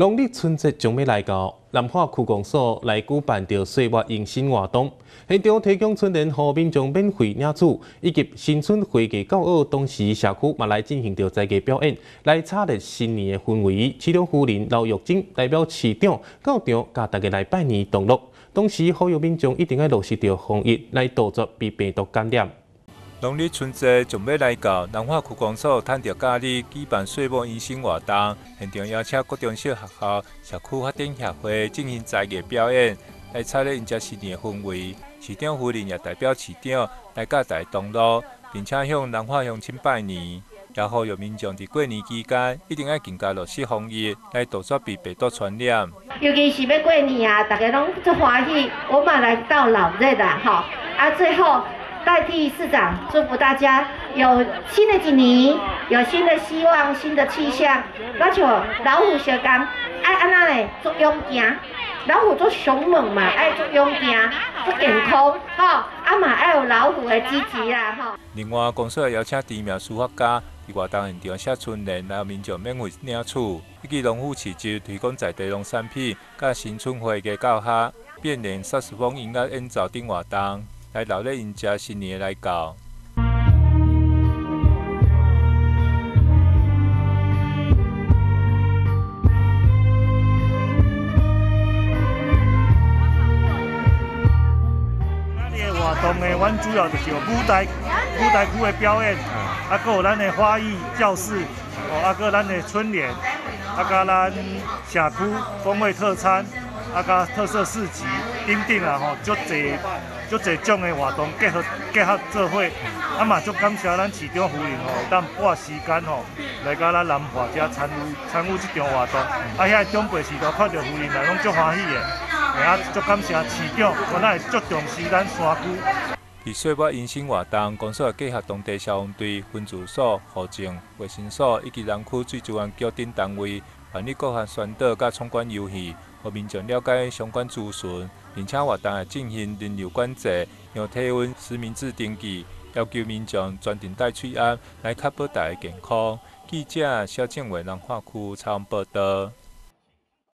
农历春节将要来到，南华区公所来举办着岁末迎新活动，现场提供春联和民众免费领取，以及新春会计教学同时社区嘛来进行着才艺表演，来插入新年的氛围。市长夫人刘玉珍代表市长到场，甲大家来拜年同乐，同时呼吁民众一定要落实着防疫，来杜绝被病毒感染。农历春节将要来到，南华区公所趁着假日举办岁末迎新活动，现场邀请各中小学校、社区发展协会进行才艺表演，来采热迎接新年氛围。市长夫人也代表市长来甲大家同乐，并且向南华乡亲拜年，也呼吁民众伫过年期间一定要更加落实防疫，来杜绝被病毒传染。尤其是要过年啊，大家拢足欢喜，我们来到老热的哈啊，最后。代替市长祝福大家有新的一年，有新的希望、新的气象。那像老虎小刚爱安那嘞，做勇行，老虎做凶猛嘛，爱做勇行，做健康，吼，啊嘛爱有老虎的支持啦，吼。另外，公司邀请知名书法家伫活动现场写春联，然后民众免费领取，以及农夫市集提供在地农产品，甲新春会嘅教学，变脸萨斯风音乐演奏等活动。来老咧迎接新年来到。咱个活动呢，阮主要就是舞台舞台区的表演，啊，搁有咱的花艺教室，哦，啊，搁咱的春联，啊，加咱社区风味特餐，啊，加特色市集，等等啊，吼，足侪。足侪种的活动结合结合做伙，啊嘛足感谢咱市长夫人吼，当拨时间吼来到咱南华遮参与参与这场活动，啊遐长辈时代看到夫人来拢足欢喜的，啊足感谢市长，我那会足重视咱山区。伫岁末迎新活动，公司结合当地消防队、分驻所、护政、卫生所以及南区水资源局等单位，办理各项宣导甲参观游戏。和民众了解相关资讯，并且活动也进行人流管制，用体温实名制登记，要求民众全程带喙安来确保大家健康。记者肖正伟南化区采访报道。